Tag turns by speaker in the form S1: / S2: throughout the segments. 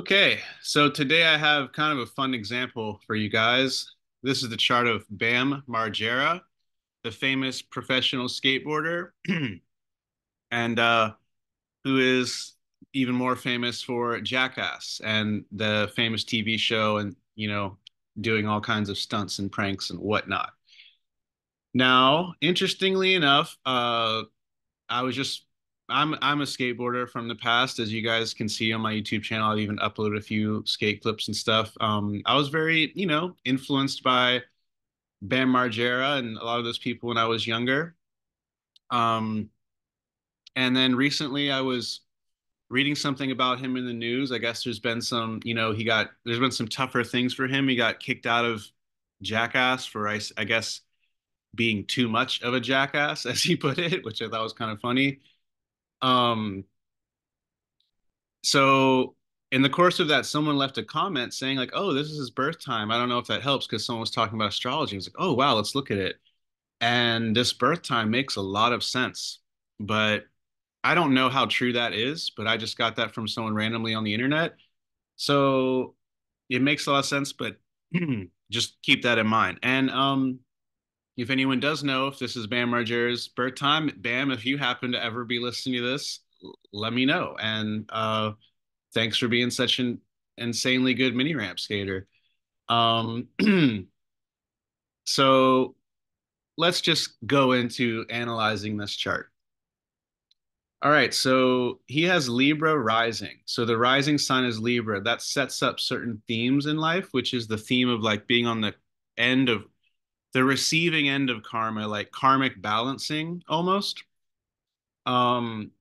S1: Okay, so today I have kind of a fun example for you guys. This is the chart of Bam Margera, the famous professional skateboarder, and uh, who is even more famous for Jackass and the famous TV show and, you know, doing all kinds of stunts and pranks and whatnot. Now, interestingly enough, uh, I was just I'm I'm a skateboarder from the past, as you guys can see on my YouTube channel. I've even uploaded a few skate clips and stuff. Um, I was very, you know, influenced by Bam Margera and a lot of those people when I was younger. Um, and then recently I was reading something about him in the news. I guess there's been some, you know, he got there's been some tougher things for him. He got kicked out of Jackass for I, I guess being too much of a jackass, as he put it, which I thought was kind of funny. Um, so in the course of that, someone left a comment saying like, "Oh, this is his birth time." I don't know if that helps because someone was talking about astrology. Was like, "Oh, wow, let's look at it." And this birth time makes a lot of sense, but I don't know how true that is. But I just got that from someone randomly on the internet, so it makes a lot of sense. But just keep that in mind. And um, if anyone does know if this is Bam Margera's birth time, Bam, if you happen to ever be listening to this, let me know. And uh, thanks for being such an insanely good mini ramp skater. Um, so let's just go into analyzing this chart. All right, so he has Libra rising. So the rising sign is Libra. That sets up certain themes in life, which is the theme of like being on the end of the receiving end of karma, like karmic balancing almost. Um,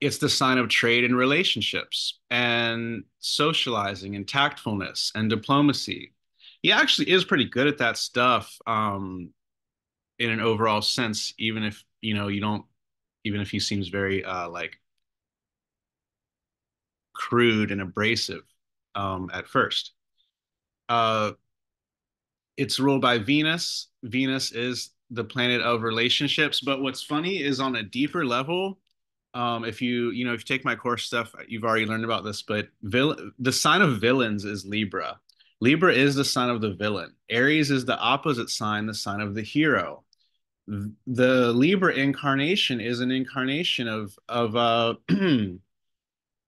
S1: it's the sign of trade and relationships and socializing and tactfulness and diplomacy. He actually is pretty good at that stuff um, in an overall sense, even if you know you don't, even if he seems very uh, like crude and abrasive um, at first. Uh, it's ruled by Venus. Venus is the planet of relationships. But what's funny is on a deeper level, um, if you you know if you take my course stuff, you've already learned about this. But vil- the sign of villains is Libra. Libra is the sign of the villain. Aries is the opposite sign, the sign of the hero. The Libra incarnation is an incarnation of of uh,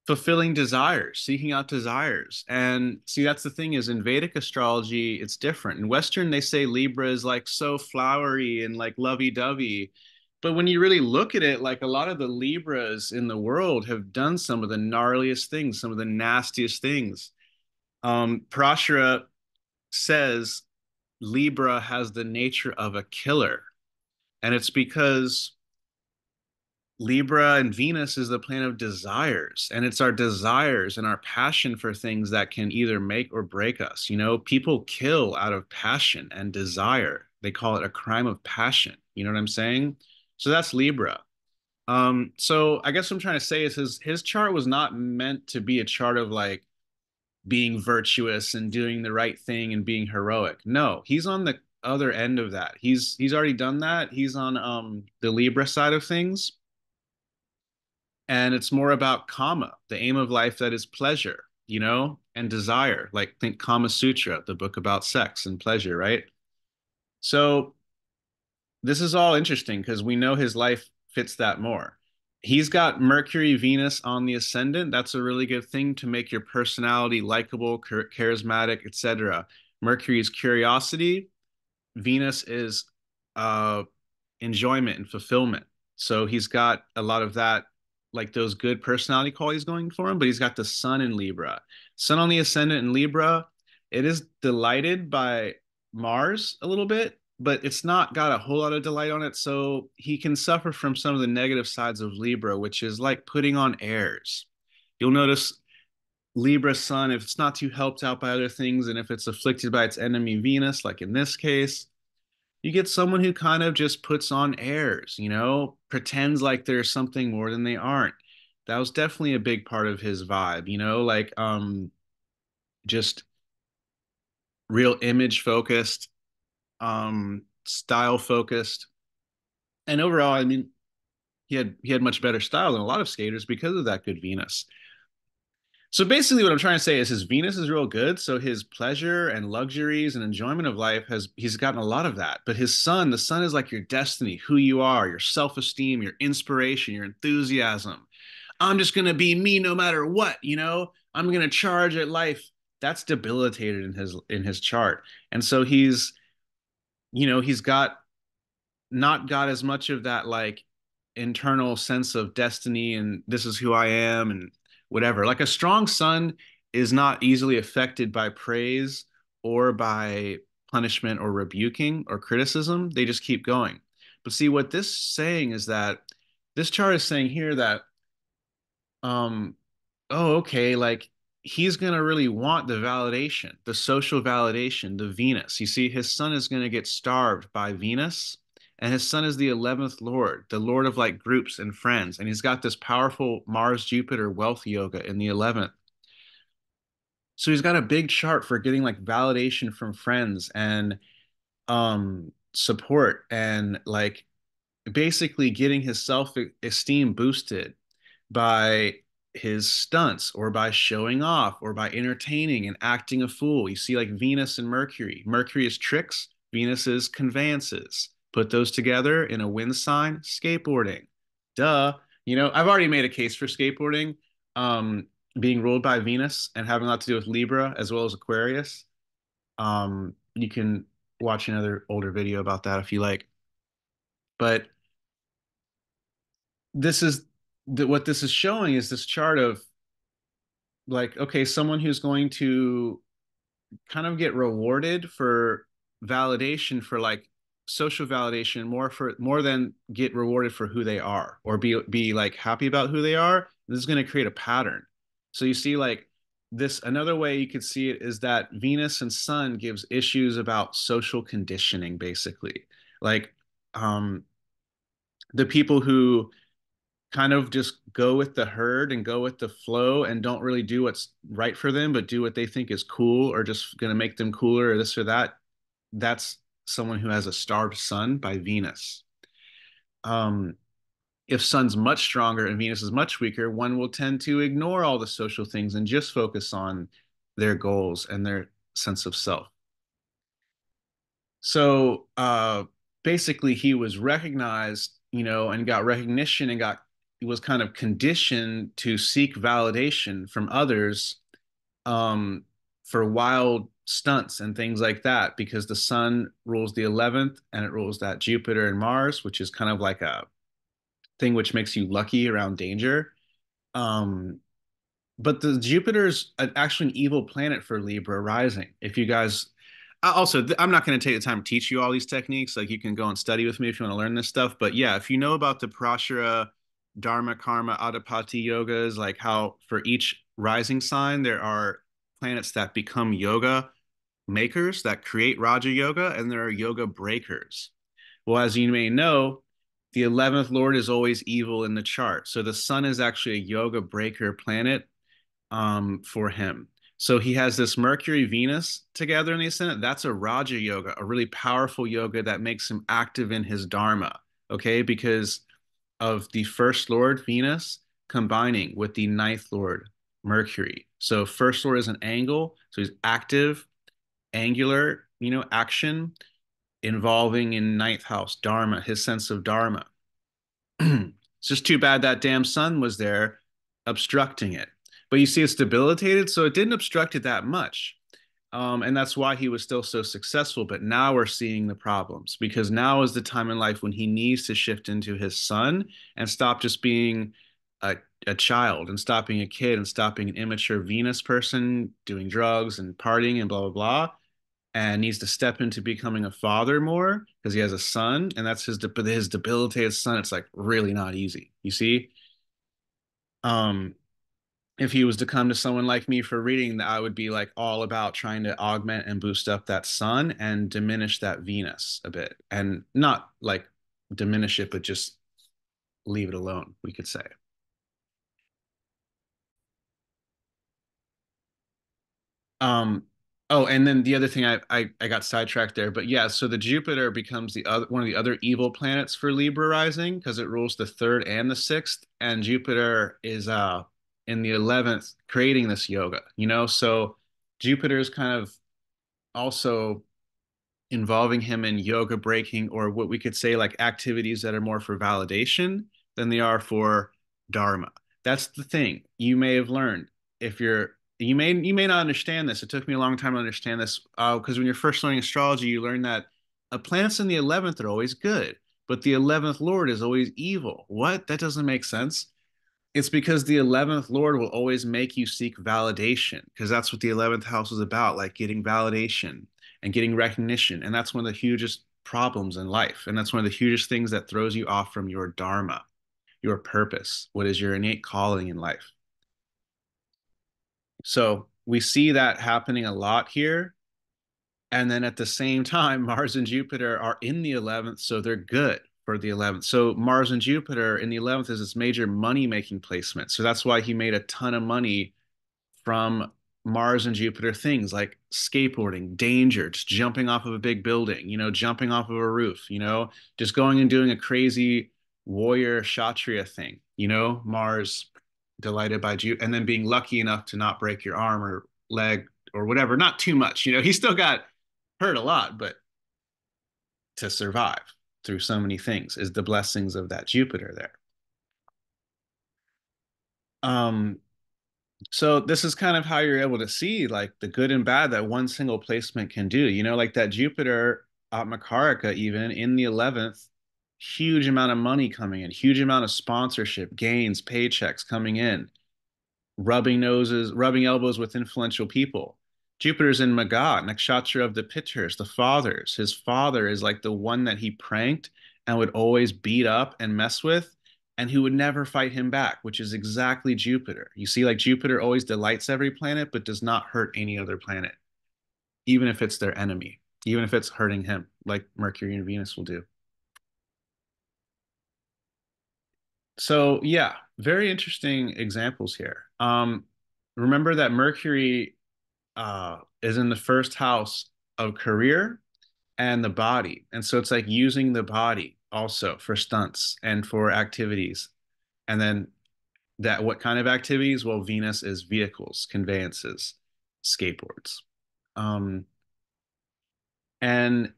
S1: fulfilling desires, seeking out desires. And see, that's the thing is in Vedic astrology, it's different. In Western, they say Libra is like so flowery and like lovey dovey. But when you really look at it, like a lot of the Libras in the world have done some of the gnarliest things, some of the nastiest things. Um, Parashara says Libra has the nature of a killer. And it's because Libra and Venus is the planet of desires, and it's our desires and our passion for things that can either make or break us. You know, people kill out of passion and desire. They call it a crime of passion. You know what I'm saying? So that's Libra. Um, so I guess what I'm trying to say is his his chart was not meant to be a chart of like being virtuous and doing the right thing and being heroic. No, he's on the other end of that. He's he's already done that. He's on um the Libra side of things and it's more about kama the aim of life that is pleasure you know and desire. Like think kama sutra the book about sex and pleasure right? So this is all interesting because we know his life fits that more. He's got mercury venus on the ascendant. That's a really good thing to make your personality likable charismatic etc mercury is curiosity. Venus is uh enjoyment and fulfillment. So he's got a lot of that like those good personality qualities going for him, but he's got the sun in Libra. Sun on the ascendant in Libra, it is delighted by Mars a little bit, but it's not got a whole lot of delight on it. So he can suffer from some of the negative sides of Libra, which is like putting on airs. You'll notice Libra sun, if it's not too helped out by other things, and if it's afflicted by its enemy Venus, like in this case, you get someone who kind of just puts on airs, you know, pretends like there's something more than they aren't. That was definitely a big part of his vibe, you know, like um just real image focused, um style focused. And overall, I mean, he had he had much better style than a lot of skaters because of that good Venus. So basically, what I'm trying to say is his Venus is real good. So his pleasure and luxuries and enjoyment of life has he's gotten a lot of that. But his sun, the sun is like your destiny, who you are, your self-esteem, your inspiration, your enthusiasm. I'm just gonna be me no matter what, you know. I'm gonna charge at life. That's debilitated in his in his chart, and so he's, you know, he's got not got as much of that like internal sense of destiny and this is who I am and whatever. Like a strong sun is not easily affected by praise or by punishment or rebuking or criticism. They just keep going. But see, what this saying is that this chart is saying here that, um, oh, okay, like he's going to really want the validation, the social validation, the Venus. You see, his sun is going to get starved by Venus and his sun is the 11th lord the lord of like groups and friends and he's got this powerful mars jupiter wealth yoga in the 11th so he's got a big chart for getting like validation from friends and um support and like basically getting his self-esteem boosted by his stunts or by showing off or by entertaining and acting a fool. You see like venus and mercury. Mercury is tricks venus is conveyances Put those together in a wind sign, skateboarding. Duh. You know, I've already made a case for skateboarding um, being ruled by Venus and having a lot to do with Libra as well as Aquarius. Um, you can watch another older video about that if you like. But this is the, what this is showing is this chart of like, okay, someone who's going to kind of get rewarded for validation for like social validation more for more than get rewarded for who they are or be be like happy about who they are this is going to create a pattern. So you see like this another way you could see it is that venus and sun gives issues about social conditioning basically. Like um the people who kind of just go with the herd and go with the flow and don't really do what's right for them but do what they think is cool or just going to make them cooler or this or that that's someone who has a starved sun by Venus. Um, if sun's much stronger and Venus is much weaker, one will tend to ignore all the social things and just focus on their goals and their sense of self. So uh, basically, he was recognized, you know, and got recognition and got was kind of conditioned to seek validation from others um, for wild stunts and things like that because the sun rules the 11th and it rules that Jupiter and Mars, which is kind of like a thing which makes you lucky around danger. Um, but the Jupiter's actually an evil planet for Libra rising. If you guys also, I'm not going to take the time to teach you all these techniques. Like you can go and study with me if you want to learn this stuff. But yeah, if you know about the Parashara, Dharma, Karma, Adhipati yogas, like how for each rising sign there are planets that become yoga makers that create Raja Yoga, and there are yoga breakers. Well, as you may know, the 11th Lord is always evil in the chart. So the sun is actually a yoga breaker planet um, for him. So he has this Mercury Venus together in the ascendant. That's a Raja Yoga, a really powerful yoga that makes him active in his Dharma. Okay. Because of the first Lord Venus combining with the ninth Lord Mercury. So first Lord is an angle. So he's active angular, you know, action involving in ninth house dharma, his sense of dharma. it's just too bad that damn sun was there obstructing it. But you see, it's debilitated, so it didn't obstruct it that much. Um, and that's why he was still so successful. But now we're seeing the problems because now is the time in life when he needs to shift into his sun and stop just being a, a child and stopping a kid and stopping an immature Venus person doing drugs and partying and blah, blah, blah and needs to step into becoming a father more because he has a son and that's his de- his debilitated son. It's like really not easy you see? Um if he was to come to someone like me for reading that i would be like all about trying to augment and boost up that sun and diminish that venus a bit and not like diminish it but just leave it alone we could say um Oh, and then the other thing I, I I got sidetracked there, but yeah, so the Jupiter becomes the other one of the other evil planets for Libra rising because it rules the third and the sixth, and Jupiter is uh in the 11th creating this yoga, you know? So Jupiter is kind of also involving him in yoga breaking or what we could say like activities that are more for validation than they are for dharma. That's the thing you may have learned if you're you may you may not understand this. It took me a long time to understand this because uh, when you're first learning astrology, you learn that a planets in the 11th are always good, but the 11th lord is always evil. What? That doesn't make sense. It's because the 11th lord will always make you seek validation because that's what the 11th house is about, like getting validation and getting recognition. And that's one of the hugest problems in life. And that's one of the hugest things that throws you off from your dharma, your purpose, what is your innate calling in life. So we see that happening a lot here. And then at the same time, Mars and Jupiter are in the 11th, so they're good for the 11th. So Mars and Jupiter in the 11th is this major money making placement. So that's why he made a ton of money from Mars and Jupiter things like skateboarding, danger, just jumping off of a big building, you know, jumping off of a roof, you know, just going and doing a crazy warrior Kshatriya thing, you know, Mars delighted by Jupiter, and then being lucky enough to not break your arm or leg or whatever, not too much, you know, he still got hurt a lot, but to survive through so many things is the blessings of that Jupiter there. Um, so this is kind of how you're able to see like the good and bad that one single placement can do you know like that jupiter Atmakaraka even in the 11th huge amount of money coming in huge amount of sponsorship gains paychecks coming in rubbing noses rubbing elbows with influential people jupiter's in Magha nakshatra of the pitchers the fathers his father is like the one that he pranked and would always beat up and mess with and who would never fight him back, which is exactly Jupiter. You see, like Jupiter always delights every planet, but does not hurt any other planet, even if it's their enemy, even if it's hurting him, like Mercury and Venus will do. So, yeah, very interesting examples here. Um, remember that Mercury uh, is in the first house of career and the body. And so it's like using the body also for stunts and for activities. And then that what kind of activities? Well, Venus is vehicles, conveyances, skateboards. Um, and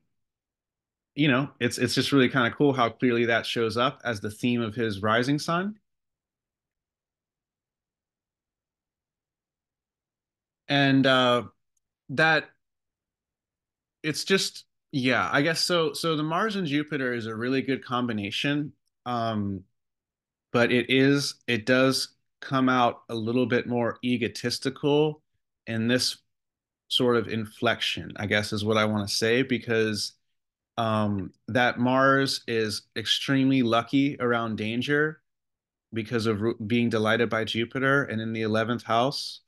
S1: you know, it's it's just really kind of cool how clearly that shows up as the theme of his rising sun. And uh that it's just yeah, I guess so. So the Mars and Jupiter is a really good combination. Um, but it is, it does come out a little bit more egotistical in this sort of inflection, I guess is what I want to say, because um, that Mars is extremely lucky around danger because of being delighted by Jupiter and in the 11th house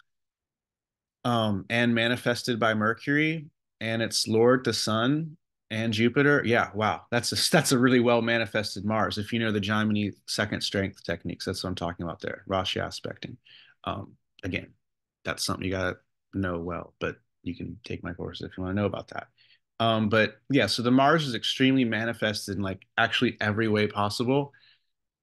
S1: um, and manifested by Mercury and its lord, the sun, and Jupiter. Yeah, wow, that's a that's a really well manifested Mars. If you know the Jaimini second strength techniques, that's what I'm talking about there. Rashi aspecting. Um, again, that's something you gotta know well, but you can take my course if you want to know about that. Um, but yeah, so the Mars is extremely manifested in like actually every way possible.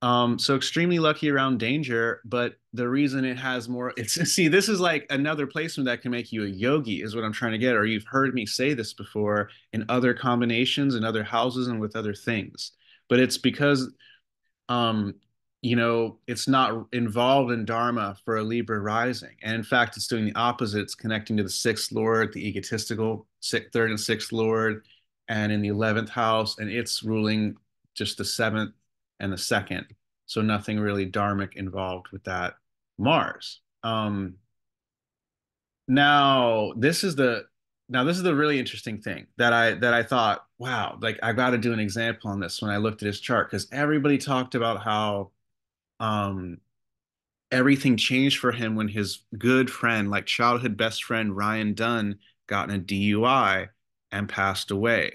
S1: Um, so extremely lucky around danger, but the reason it has more, it's see, this is like another placement that can make you a yogi, is what I'm trying to get. Or you've heard me say this before in other combinations in other houses and with other things. But it's because um, you know, it's not involved in Dharma for a Libra rising. And in fact, it's doing the opposite. It's connecting to the sixth Lord, the egotistical sixth, third and sixth Lord, and in the 11th house, and it's ruling just the seventh and the second. So nothing really dharmic involved with that Mars. Um, now this is the now this is the really interesting thing that I that I thought, wow, like I got to do an example on this when I looked at his chart because everybody talked about how um everything changed for him when his good friend, like childhood best friend Ryan Dunn, got in a DUI and passed away.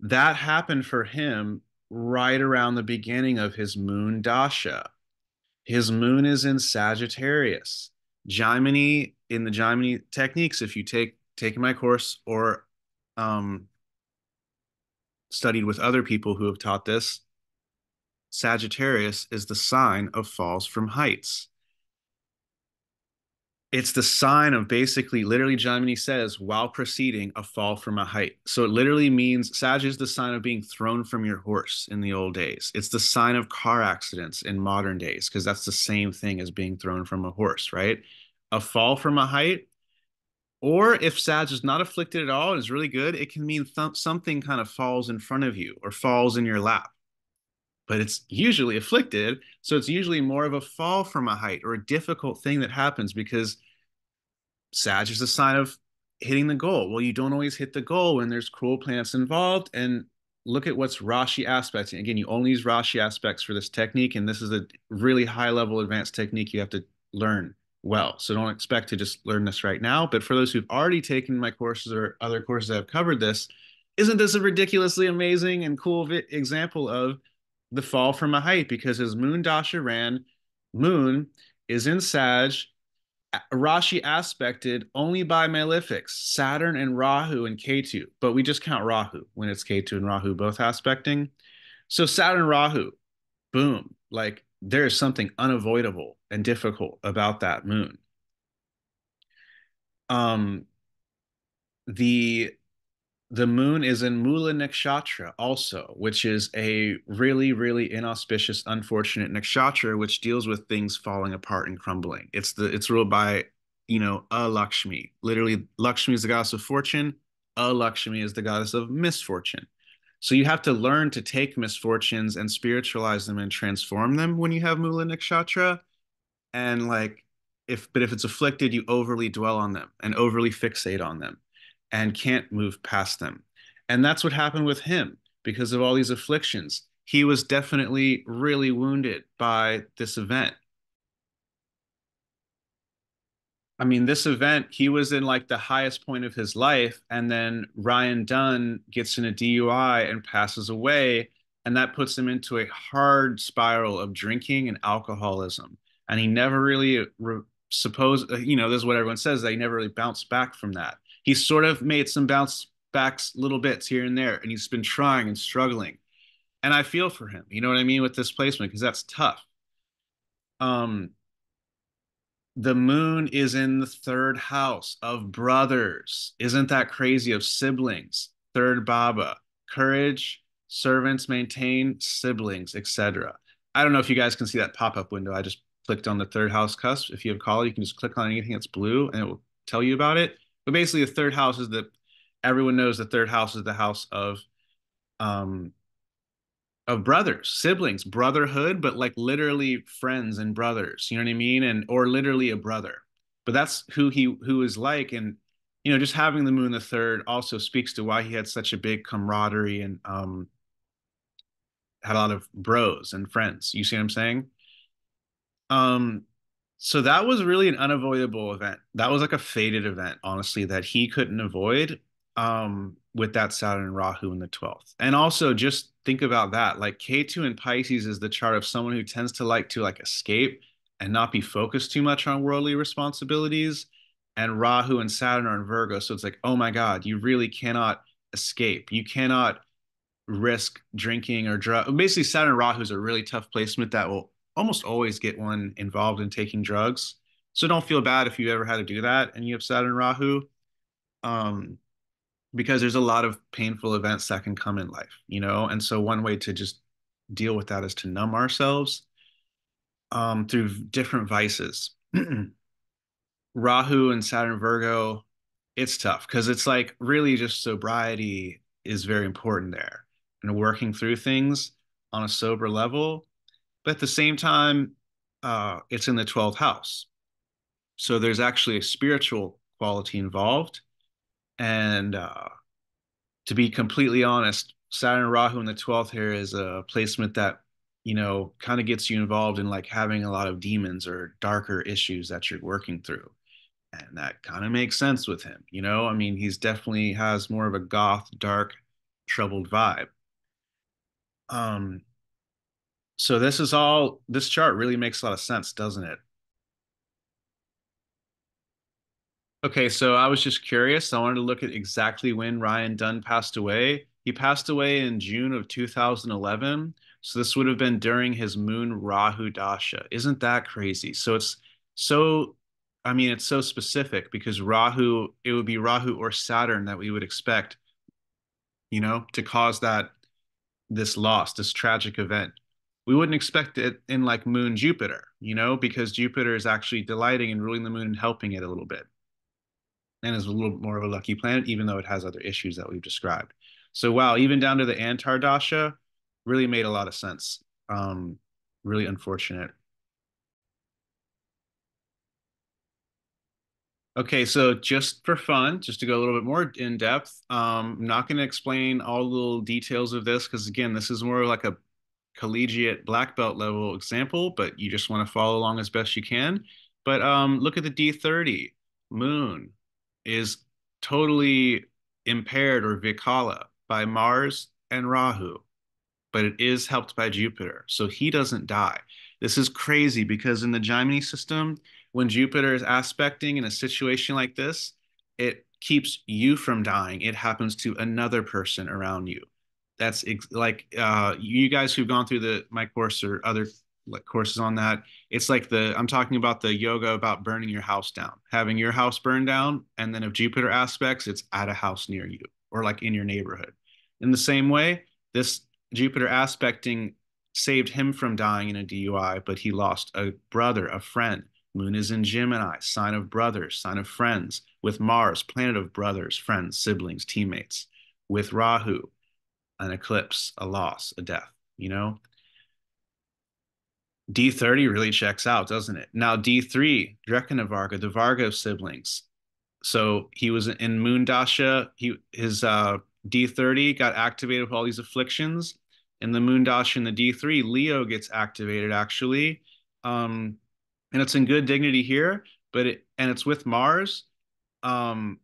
S1: That happened for him right around the beginning of his moon dasha. His moon is in Sagittarius. Jaimini in the Jaimini techniques, if you take taken my course or um, studied with other people who have taught this, Sagittarius is the sign of falls from heights. it's the sign of basically literally Jaimini says while proceeding a fall from a height. So it literally means Sag is the sign of being thrown from your horse in the old days. It's the sign of car accidents in modern days because that's the same thing as being thrown from a horse, right? A fall from a height. Or if Sag is not afflicted at all and is really good, it can mean th- something kind of falls in front of you or falls in your lap. But it's usually afflicted. So it's usually more of a fall from a height or a difficult thing that happens because Sag is a sign of hitting the goal. Well, you don't always hit the goal when there's cruel planets involved. And look at what's Rashi aspects. And again, you only use Rashi aspects for this technique. And this is a really high level advanced technique you have to learn well. So don't expect to just learn this right now. But for those who've already taken my courses or other courses that have covered this, isn't this a ridiculously amazing and cool example of the fall from a height? Because as Moon Dasha ran, Moon is in Sag Rashi aspected only by malefics, Saturn and Rahu and Ketu, but we just count Rahu when it's Ketu and Rahu both aspecting. So Saturn Rahu, boom, like there is something unavoidable and difficult about that moon. Um, the the moon is in Mula Nakshatra also, which is a really, really inauspicious, unfortunate nakshatra, which deals with things falling apart and crumbling. It's the it's ruled by, you know, Alakshmi. Literally, Lakshmi is the goddess of fortune. Alakshmi is the goddess of misfortune. So you have to learn to take misfortunes and spiritualize them and transform them when you have Mula Nakshatra. And like if but if it's afflicted, you overly dwell on them and overly fixate on them and can't move past them. And that's what happened with him because of all these afflictions. He was definitely really wounded by this event. I mean, this event, he was in like the highest point of his life. And then Ryan Dunn gets in a DUI and passes away. And that puts him into a hard spiral of drinking and alcoholism. And he never really uh, re- suppose, uh, you know, this is what everyone says he never really bounced back from that he's sort of made some bounce backs little bits here and there and he's been trying and struggling. And i feel for him you know what i mean with this placement because that's tough. Um the moon is in the third house of brothers. Isn't that crazy? Of siblings. Third bhava. Courage servants maintain siblings etc i don't know if you guys can see that pop-up window. I just clicked on the third house cusp. If you have Kala you can just click on anything that's blue and it will tell you about it but basically, the third house is the everyone knows the third house is the house of um of brothers, siblings, brotherhood, but like literally friends and brothers. You know what I mean? And or literally a brother. But that's who he who is like, and you know, just having the moon the third also speaks to why he had such a big camaraderie and um had a lot of bros and friends. You see what I'm saying? Um, so that was really an unavoidable event. That was like a fated event, honestly, that he couldn't avoid um, with that Saturn and Rahu in the 12th. And also just think about that. Like Ketu in Pisces is the chart of someone who tends to like to like escape and not be focused too much on worldly responsibilities. And Rahu and Saturn are in Virgo. So it's like, oh my God, you really cannot escape. You cannot risk drinking or drug. Basically, Saturn and Rahu is a really tough placement that will almost always get one involved in taking drugs. So don't feel bad if you ever had to do that and you have Saturn Rahu. Um, because there's a lot of painful events that can come in life, you know? And so one way to just deal with that is to numb ourselves um, through different vices. Rahu and Saturn Virgo, it's tough because it's like really just sobriety is very important there and working through things on a sober level but at the same time, uh, it's in the 12th house. So there's actually a spiritual quality involved. And uh, to be completely honest, Saturn Rahu in the 12th here is a placement that, you know, kind of gets you involved in like having a lot of demons or darker issues that you're working through. And that kind of makes sense with him. You know, I mean, he's definitely has more of a goth, dark, troubled vibe. Um, so this is all this chart really makes a lot of sense, doesn't it? Okay, so I was just curious. I wanted to look at exactly when Ryan Dunn passed away. He passed away in June of 2011. So this would have been during his moon Rahu Dasha. Isn't that crazy? So it's so I mean, it's so specific because Rahu, it would be Rahu or Saturn that we would expect, you know, to cause that this loss, this tragic event. We wouldn't expect it in like Moon Jupiter, you know, because Jupiter is actually delighting and ruling the moon and helping it a little bit. And is a little more of a lucky planet, even though it has other issues that we've described. So wow, even down to the Antar Dasha, really made a lot of sense. Um, really unfortunate. Okay, so just for fun, just to go a little bit more in depth, um, I'm not going to explain all the little details of this because, again, this is more like a collegiate black belt level example, but you just want to follow along as best you can. But um, look at the D30. Moon is totally impaired or Vikala by Mars and Rahu, but it is helped by Jupiter. So he doesn't die. This is crazy because in the Jaimini system, when Jupiter is aspecting in a situation like this, it keeps you from dying. It happens to another person around you. That's ex- like uh, you guys who've gone through the my course or other like courses on that. It's like the I'm talking about the yoga about burning your house down, having your house burned down, and then if Jupiter aspects, it's at a house near you or like in your neighborhood. In the same way, this Jupiter aspecting saved him from dying in a DUI, but he lost a brother, a friend, Moon is in Gemini, sign of brothers, sign of friends. With Mars, planet of brothers, friends, siblings, teammates. With Rahu, an eclipse, a loss, a death, you know? D30 really checks out, doesn't it? Now, D3, Drekana Varga, the Varga of siblings. So he was in Moon Dasha. He his uh, D30 got activated with all these afflictions. In the Moon Dasha in the D3, Leo gets activated actually. Um, and it's in good dignity here, but it and it's with Mars. Um,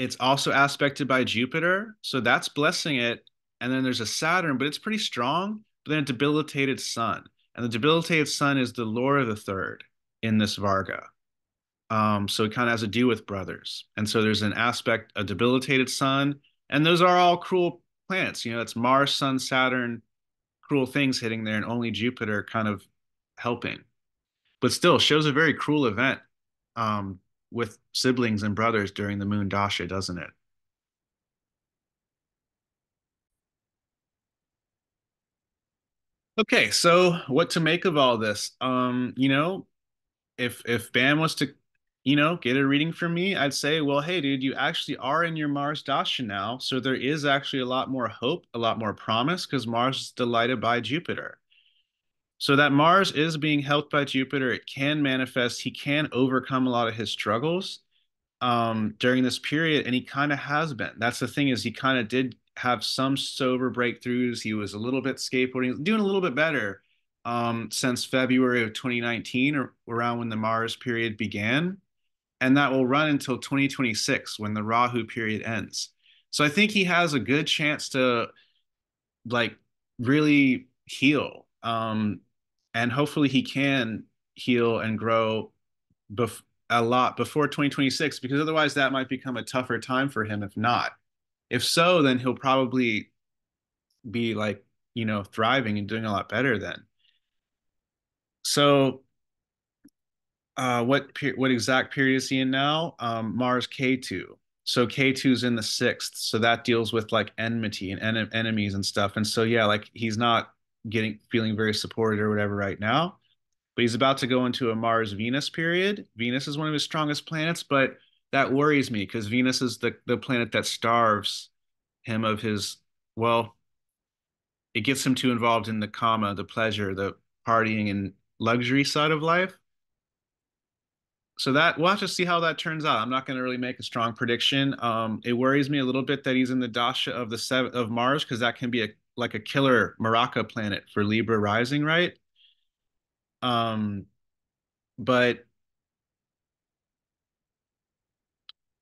S1: it's also aspected by Jupiter, so that's blessing it. And then there's a Saturn, but it's pretty strong. But then a debilitated Sun, and the debilitated Sun is the Lord of the Third in this Varga. Um, so it kind of has to do with brothers, and so there's an aspect, a debilitated Sun, and those are all cruel planets. You know, it's Mars, Sun, Saturn, cruel things hitting there, and only Jupiter kind of helping but still shows a very cruel event um, with siblings and brothers during the moon dasha, doesn't it? Okay, so what to make of all this? Um, you know, if if Bam was to, you know, get a reading from me, I'd say, well, hey, dude, you actually are in your Mars dasha now, so there is actually a lot more hope, a lot more promise, because Mars is delighted by Jupiter. So that Mars is being helped by Jupiter. It can manifest. He can overcome a lot of his struggles um, during this period, and he kind of has been. That's the thing is he kind of did have some sober breakthroughs. He was a little bit skateboarding, doing a little bit better um, since February of 2019, or around when the Mars period began, and that will run until 2026 when the Rahu period ends. So I think he has a good chance to like really heal um, and hopefully he can heal and grow bef- a lot before 2026 because otherwise that might become a tougher time for him. If not if so then he'll probably be like you know thriving and doing a lot better then. So uh what what exact period is he in now? Um mars ketu so ketu is in the sixth so that deals with like enmity and en- enemies and stuff. And so yeah like he's not getting feeling very supported or whatever right now. But he's about to go into a Mars Venus period. Venus is one of his strongest planets, but that worries me because Venus is the, the planet that starves him of his, well, it gets him too involved in the kama, the pleasure, the partying and luxury side of life. So that we'll have to see how that turns out. I'm not going to really make a strong prediction. Um, it worries me a little bit that he's in the dasha of the seven of Mars because that can be a like a killer Maraka planet for Libra rising, right? Um, but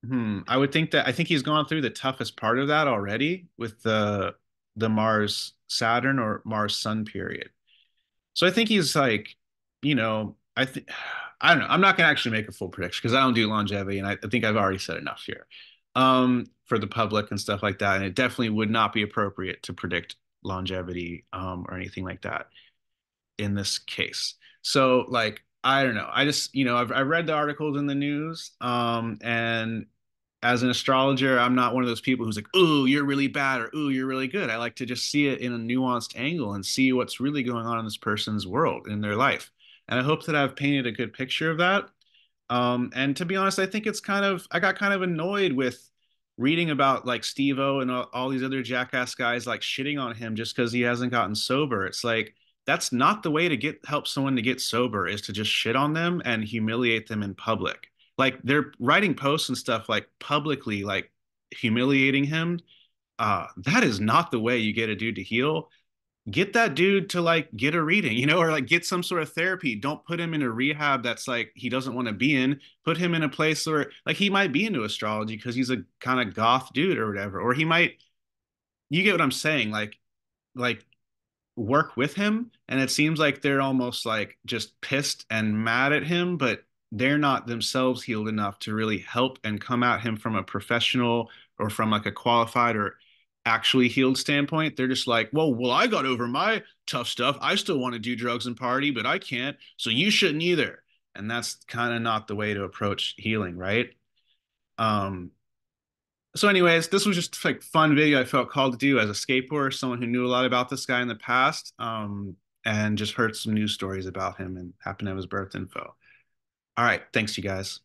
S1: hmm, I would think that I think he's gone through the toughest part of that already with the the Mars Saturn or Mars Sun period. So I think he's like, you know, I think I don't know. I'm not gonna actually make a full prediction because I don't do longevity, and I, I think I've already said enough here um, for the public and stuff like that. And it definitely would not be appropriate to predict longevity um, or anything like that in this case. So, like, I don't know. I just, you know, I've I read the articles in the news, um, and as an astrologer, I'm not one of those people who's like, "Ooh, you're really bad," or "Ooh, you're really good." I like to just see it in a nuanced angle and see what's really going on in this person's world in their life. And I hope that I've painted a good picture of that. Um, and to be honest, I think it's kind of I got kind of annoyed with reading about like Steve-O and all, all these other jackass guys like shitting on him just because he hasn't gotten sober. It's like that's not the way to get help someone to get sober is to just shit on them and humiliate them in public. Like they're writing posts and stuff like publicly, like humiliating him. Uh, that is not the way you get a dude to heal get that dude to like get a reading, you know, or like get some sort of therapy. Don't put him in a rehab that's like he doesn't want to be in. Put him in a place where like he might be into astrology because he's a kind of goth dude or whatever. Or he might you get what I'm saying? Like like work with him. And it seems like they're almost like just pissed and mad at him, but they're not themselves healed enough to really help and come at him from a professional or from like a qualified or actually healed standpoint. They're just like, well, well, I got over my tough stuff. I still want to do drugs and party, but I can't. So you shouldn't either. And that's kind of not the way to approach healing, right? Um, so anyways, this was just like fun video I felt called to do as a skateboarder, someone who knew a lot about this guy in the past, um, and just heard some news stories about him and happened to have his birth info. All right, thanks you guys.